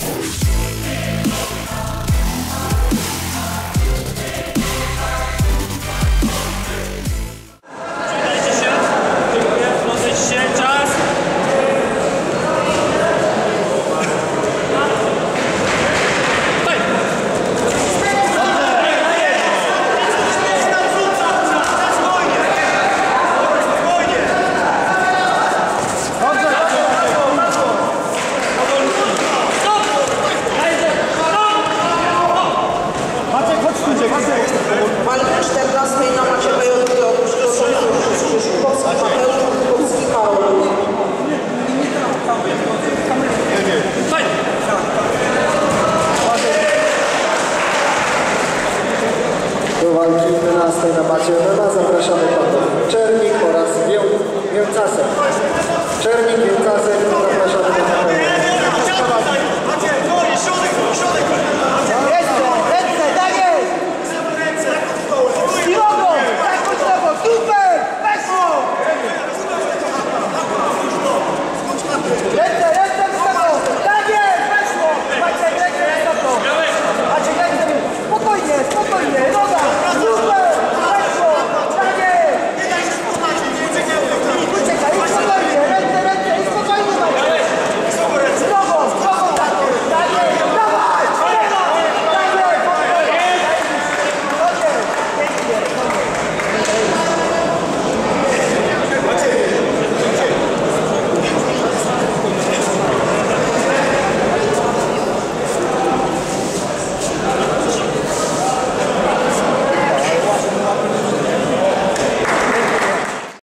Peace. do walki 11 na macie MMA zapraszamy panów Czernik oraz Mięcasek.